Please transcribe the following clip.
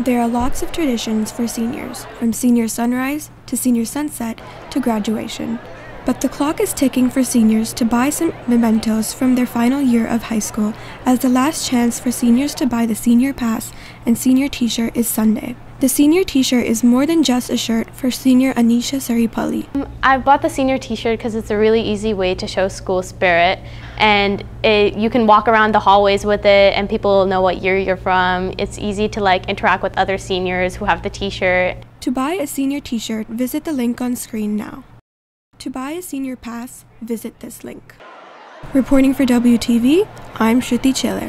There are lots of traditions for seniors, from senior sunrise to senior sunset to graduation. But the clock is ticking for seniors to buy some mementos from their final year of high school, as the last chance for seniors to buy the senior pass and senior t shirt is Sunday. The senior t shirt is more than just a shirt for senior Anisha Saripalli. Um, I bought the senior t-shirt because it's a really easy way to show school spirit and it, you can walk around the hallways with it and people know what year you're from. It's easy to like interact with other seniors who have the t-shirt. To buy a senior t shirt, visit the link on screen now. To buy a senior pass, visit this link. Reporting for WTV, I'm Shruti Cheler.